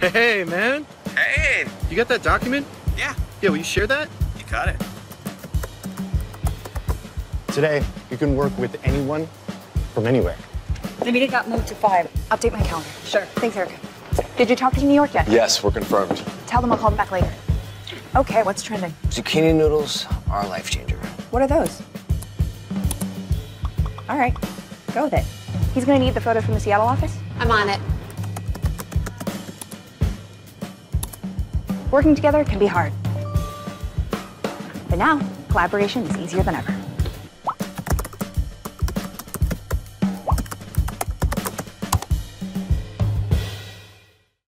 Hey, man. Hey! You got that document? Yeah, Yeah, will you share that? you got it. Today, you can work with anyone from anywhere. The meeting got moved to five. Update my calendar. Sure. Thanks, Erica. Did you talk to New York yet? Yes, we're confirmed. Tell them I'll call them back later. Okay, what's trending? Zucchini noodles are a life changer. What are those? All right, go with it. He's gonna need the photo from the Seattle office. I'm on it. Working together can be hard. But now, collaboration is easier than ever.